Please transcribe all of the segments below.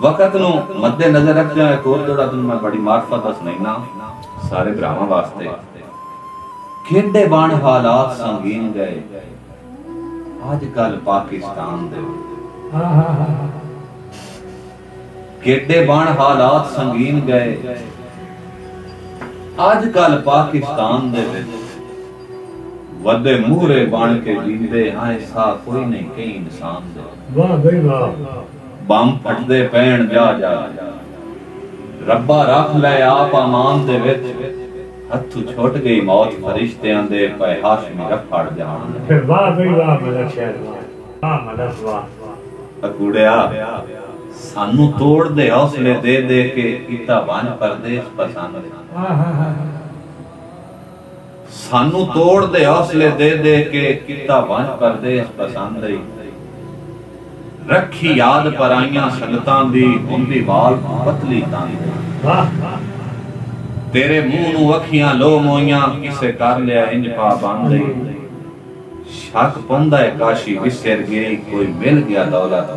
ਵਕਤ ਨੂੰ ਮੱਦੇ ਨਜ਼ਰ ਰੱਖਦਿਆਂ ਇੱਕ ਹੋਰ ਜਿਹੜਾ ਤੁਹਾਨੂੰ ਮੈਂ ਬੜੀ ਮਾਰਫਤ ਦੱਸਣਾ ਸਾਰੇ ਭਰਾਵਾਂ ਵਾਸਤੇ। ਖੇਡੇ ਬਾਣ ਹਾਲਾਤ ਸੰਗੀਨ ਗਏ। ਅੱਜ ਕੱਲ ਪਾਕਿਸਤਾਨ ਦੇ ਹਾਂ ਹਾਂ ਹਾਂ ਖੇਡੇ ਬਾਣ ਹਾਲਾਤ ਸੰਗੀਨ ਗਏ। ਅੱਜ ਕੱਲ ਪਾਕਿਸਤਾਨ ਦੇ ਵਿੱਚ। ਵੱਡੇ ਮੂਹਰੇ ਬਣ ਕੇ ਜੀਂਦੇ ਹਾਂ ਸਾ ਕੋਈ ਨਹੀਂ ਕਈ ਇਨਸਾਨ ਦੇ। ਵਾਹ ਬਈ ਵਾਹ। ਬੰਮ ਫਟਦੇ ਪੈਣ ਜਾ ਜਾ। ਰੱਬਾ ਰੱਖ ਲੈ ਆਪ ਅਮਾਨ ਦੇ ਵਿੱਚ। ਹੱਥੋਂ ਛੁੱਟ ਗਈ ਮੌਤ ਫਰਿਸ਼ਤਿਆਂ ਦੇ ਪੈ ਹਾਸ਼ਮੀ ਰਫੜ ਜਾਣ। ਫਿਰ ਵਾਹ ਬਈ ਵਾਹ ਮਲਕ ਸ਼ਹਿਰ ਵਾਹ। ਮਲਕ ਵਾਹ। ਅਕੂੜਿਆ ਸਾਨੂੰ ਤੋੜ ਦੇ ਹੌਸਲੇ ਦੇ ਦੇ ਕੇ ਕੀਤਾ ਵਨ ਪਰਦੇਸ ਪਸੰਦ। ਸਾਨੂੰ ਤੋੜ ਦੇ ਹੌਸਲੇ ਦੇ ਦੇ ਕੇ ਕੀਤਾ ਵਨ ਪਰਦੇਸ ਪਸੰਦ। ਈ रखी याद पराइया संगतां दी उंदी वाल पतली तां तेरे मुँह नु अखियाँ लो मोइयाँ किसे कर लिया इंज पा बाँध शक पंदा है काशी विसर गई कोई मिल गया दौलत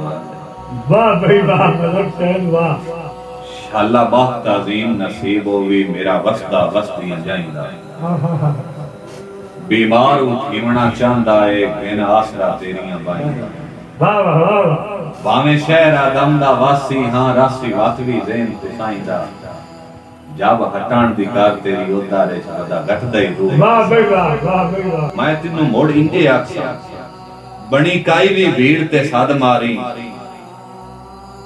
वाह भाई वाह मतलब सैन वाह। शाला बहुत ताजीम नसीब होवी मेरा वस्ता वस्तियाँ जाइंदा बीमार हूँ थीवना चाहंदा है बिन आसरा तेरियाँ बाइंदा ਵਾਹ ਵਾਹ ਭਾਵੇਂ ਸ਼ਹਿਰ ਆਦਮ ਦਾ ਵਾਸੀ ਹਾਂ, ਰਾਸੀ ਵਾਤਵੀ ਜ਼ੇਨ ਤੁਸਾਈਂਦਾ ਜਬ ਹਟਾਣ ਦੀ ਕਰ ਤੇਰੀ ਉਹਦਾ ਰੇ ਸਦਾ ਘਟਦਾ ਹੀ ਰੂਹ ਵਾਹ ਬਈ ਵਾਹ ਵਾਹ ਬਈ ਵਾਹ ਮੈਂ ਤੈਨੂੰ ਮੋੜ ਇੰਦੇ ਆਖਿਆ, ਬਣੀ ਕਾਈ ਵੀ ਭੀੜ ਤੇ ਸਦ ਮਾਰੀ।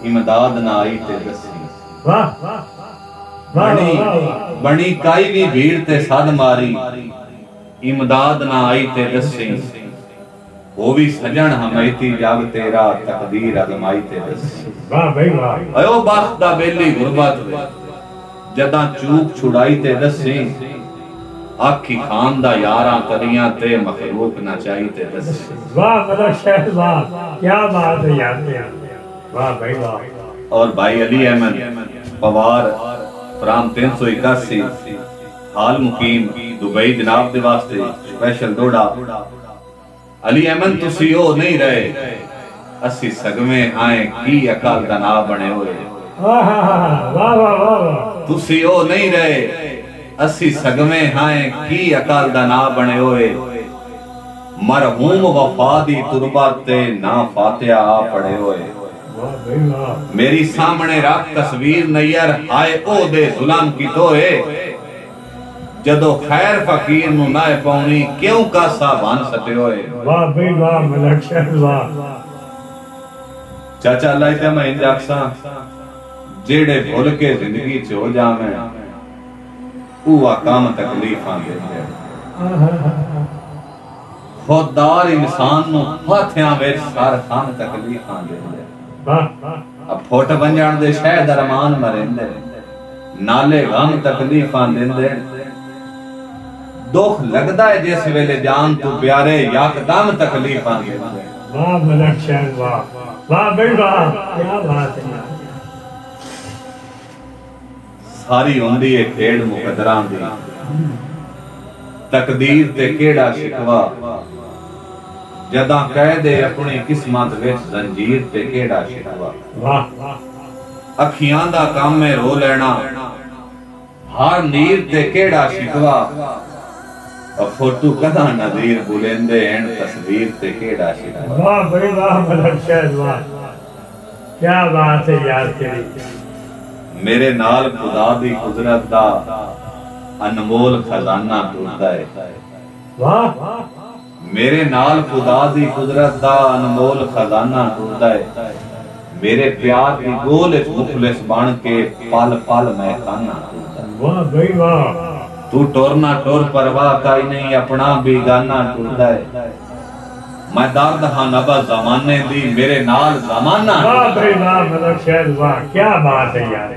ਇਮਦਾਦ ਨਾ ਆਈ ਤੇ ਦੱਸੀ। ਵਾਹ ਬਣੀ ਬਣੀ ਕਾਈ ਵੀ ਭੀੜ ਤੇ ਸਦ ਮਾਰੀ। ਇਮਦਾਦ ਨਾ ਆਈ ਤੇ ਦੱਸੀ। ਉਹ ਵੀ ਸਜਣ ਹਮੈਤੀ ਜਗ ਤੇਰਾ ਤਕਦੀਰ ਅਜ਼ਮਾਈ ਤੇ ਦੱਸੀ। ਵਾਹ ਬਈ ਵਾਹ। ਓਏ ਉਹ ਦਾ ਬੇਲੀ ਗੁਰਬਤ ਵੇ। ਜਦਾਂ ਚੂਕ ਛੁੜਾਈ ਤੇ ਦੱਸੀ ਆਖੀ ਖਾਨ ਦਾ ਯਾਰਾਂ ਕਰੀਆਂ ਤੇ ਮਖਲੂਕ ਨਾ ਚਾਹੀ ਤੇ ਦੱਸੀ। ਵਾਹ ਬੜਾ ਸ਼ਹਿਰ ਕੀ ਬਾਤ ਹੈ ਯਾਰ ਵਾਹ ਬਈ ਵਾਹ। ਔਰ ਭਾਈ ਅਲੀ ਅਹਿਮਦ ਪਵਾਰ ਫਰਾਮ 381 ਹਾਲ ਮੁਕੀਮ ਦੁਬਈ ਜਨਾਬ ਦੇ ਵਾਸਤੇ ਸਪੈਸ਼ਲ ਦੋੜਾ अली अमन तुसी ओ नहीं रहे। असि सगमे आए की अकाल का ना बने होए। तुसी ओ नहीं रहे। असि सगमे आए की अकाल का ना बने होए। मरहूम वफा दी तुरबा ते ना फातिया आ पड़े होए। मेरी सामने राख तस्वीर नैयर आए ओ दे जुलम की तोए ਜਦੋਂ ਖੈਰ ਫਕੀਰ ਨੂੰ ਨਾ ਪਾਉਣੀ ਕਿਉਂ ਕਾਸਾ ਬਨ ਸਟਿਓ ਏ ਵਾਹ ਬਈ ਵਾਹ ਮਲਕ ਸਾਹਿਬ ਵਾਹ। ਚਾਚਾ ਅੱਲਾ ਤੇ ਮੈਂ ਇੰਜਾਕਸਾਂ ਜਿਹੜੇ ਭੁੱਲ ਕੇ ਜ਼ਿੰਦਗੀ ਚ ਹੋ ਜਾਵੇਂ ਉਹ ਆ ਕੰਮ ਤਕਲੀਫਾਂ ਦੇ ਖੁਦਦਾਰ ਇਨਸਾਨ ਨੂੰ ਹਾਥਿਆਂ ਵਿੱਚ ਸਰ ਖਾਨ ਤਕਲੀਫਾਂ ਦੇ ਵਾਹ ਆ। ਫੋਟ ਵੰਜਣ ਦੇ ਸ਼ਹਿਦ ਅਰਮਾਨ ਮਰਿੰਦੇ ਨਾਲੇ ਗਮ ਤਕਲੀਫਾਂ ਦਿੰਦੇ ਦੁੱਖ ਲੱਗਦਾ ਹੈ ਜਿਸ ਵੇਲੇ ਜਾਨ ਤੂੰ ਪਿਆਰੇ ਯਕਦਮ ਤਕਲੀਫ ਆਂਦੇ ਵਾਹ ਮਲਕ ਸ਼ਾਨ ਵਾਹ ਵਾਹ ਬਈ ਵਾਹ ਕੀ ਬਾਤ ਹੈ ਸਾਰੀ ਹੁੰਦੀ ਹੈ ਖੇਡ ਮੁਕਦਰਾਂ ਦੀ ਤਕਦੀਰ ਤੇ ਕਿਹੜਾ ਸ਼ਿਕਵਾ ਜਦਾਂ ਕਹਿ ਦੇ ਆਪਣੀ ਕਿਸਮਤ ਵਿੱਚ ਜ਼ੰਜੀਰ ਤੇ ਕਿਹੜਾ ਸ਼ਿਕਵਾ ਵਾਹ ਅੱਖੀਆਂ ਦਾ ਕੰਮ ਹੈ ਰੋ ਲੈਣਾ ਹਰ ਨੀਰ ਤੇ ਕਿਹੜਾ ਸ਼ਿਕਵਾ फोटू कदा नदीर बुलेंदे एंड तस्वीर ते केड़ा शिकवा वाह बड़े वाह मलक शायद अच्छा वाह। क्या बात है यार तेरी। मेरे नाल खुदा दी कुदरत दा अनमोल खजाना टुरदा है। वाह। मेरे नाल खुदा दी कुदरत दा अनमोल खजाना टुरदा है। मेरे प्यार दी गोल मुखलिस बन के पल पल मैं खाना वाह भाई वाह। तू टोरना टोर परवाह काई नहीं अपना बेगाना टूटता है। मैं दर्द हाँ नबा जमाने दी मेरे नाल जमाना वाह भाई वाह मतलब वाह क्या बात है यार।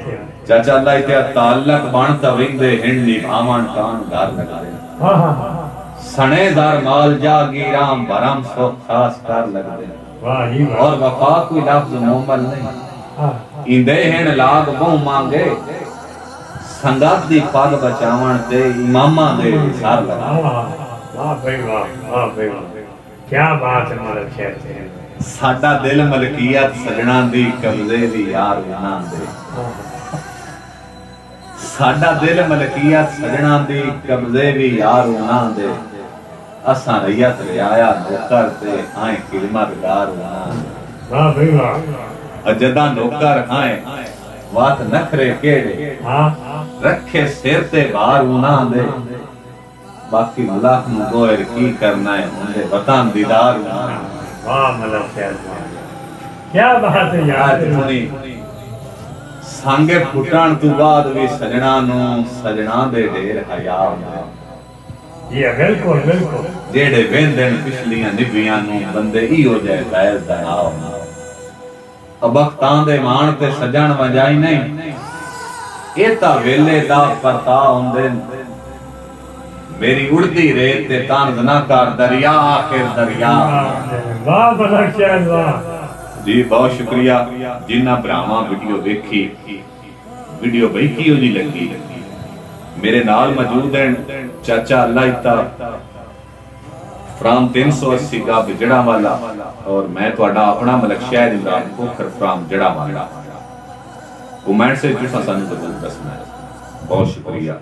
चाचा अल्लाह ते ताल्लुक बण तविंदे हिण निभावन कान दार लगारे हाँ हाँ हाँ। सने दार माल जा गिराम भरम सो खास कर लगा रे वाह जी और वफा कोई लफ्ज मुमल नहीं। हाँ। इंदे हिण लाग बहु मांगे। ਸੰਗਤ ਦੀ ਪੱਗ ਬਚਾਉਣ ਤੇ ਇਮਾਮਾਂ ਦੇ ਸਰ ਲਗਾਉਣ ਵਾਹ ਬਈ ਵਾਹ ਵਾਹ ਬਈ ਕੀ ਬਾਤ ਹੈ ਮਲਕ ਕਹਤੇ ਹੈ ਸਾਡਾ ਦਿਲ ਮਲਕੀਅਤ ਸਜਣਾ ਦੀ ਕਬਜ਼ੇ ਦੀ ਯਾਰ ਬਿਨਾਂ ਦੇ ਸਾਡਾ ਦਿਲ ਮਲਕੀਅਤ ਸਜਣਾ ਦੀ ਕਬਜ਼ੇ ਦੀ ਯਾਰ ਉਹਨਾਂ ਦੇ ਅਸਾਂ ਰਈਆ ਤਰਿਆਇਆ ਨੋਕਰ ਤੇ ਆਏ ਕਿਲਮਾ ਬਿਦਾਰ ਉਹਨਾਂ ਵਾਹ ਬਈ ਵਾਹ ਅਜਦਾ ਨੋਕਰ ਆਏ ਵਤ ਨਖਰੇ ਕਿਹੜੇ ਹਾਂ ਰੱਖੇ ਸਿਰ ਤੇ ਬਾਹਰ ਉਹਨਾਂ ਦੇ ਬਾਕੀ ਮਲਾਕ ਨੂੰ ਗੋਇਰ ਕੀ ਕਰਨਾ ਹੈ ਉਹਦੇ ਵਤਨ ਦੀਦਾਰ ਵਾਹ ਮਲਕ ਸਾਹਿਬ ਕੀ ਬਾਤ ਹੈ ਯਾਰ ਸੁਣੀ ਸੰਗੇ ਫੁੱਟਣ ਤੋਂ ਬਾਅਦ ਵੀ ਸਜਣਾ ਨੂੰ ਸਜਣਾ ਦੇ ਢੇਰ ਹਯਾ ਹੁੰਦਾ ਇਹ ਬਿਲਕੁਲ ਬਿਲਕੁਲ ਜਿਹੜੇ ਵੇਂਦੇ ਪਿਛਲੀਆਂ ਨਿਭੀਆਂ ਨੂੰ ਬੰਦੇ ਹੀ ਹੋ ਜਾਏ ਦਾਇਰ ਦਾ ਨਾ ਹੋਣਾ ਅਬਖਤਾਂ ਦੇ ਮਾਣ ਤੇ ਸਜਣ ਵਜਾਈ ਨਹੀਂ ਇਹ ਤਾਂ ਵੇਲੇ ਦਾ ਪਰਤਾ ਹੁੰਦੇ ਮੇਰੀ ਉੜਦੀ ਰੇਤ ਤੇ ਤਾਂਜ਼ ਨਾ ਕਰ ਦਰਿਆ ਆਖਿਰ ਦਰਿਆ ਵਾਹ ਬਖਸ਼ਿਆ ਵਾਹ ਜੀ ਬਹੁਤ ਸ਼ੁਕਰੀਆ ਜਿਨ੍ਹਾਂ ਭਰਾਵਾਂ ਵੀਡੀਓ ਦੇਖੀ ਵੀਡੀਓ ਬਈ ਕਿਉਂ ਜੀ ਲੱਗੀ ਮੇਰੇ ਨਾਲ ਮੌਜੂਦ ਹਨ ਚਾਚਾ ਅੱਲਾਹ ਇਤਾ ਫਰਾਮ 380 ਦਾ ਜੜਾ ਵਾਲਾ ਔਰ ਮੈਂ ਤੁਹਾਡਾ ਆਪਣਾ ਮਲਕ ਇਮਰਾਨ ਕੋਖਰ ਫਰਾਮ ਜੜਾ ਵਾਲਾ। ਕਮੈਂਟ ਸੇ ਜਿਸਾ ਸਾਨੂੰ ਜ਼ਰੂਰ ਦੱਸਣਾ ਬਹੁਤ ਸ਼ੁਕਰੀਆ।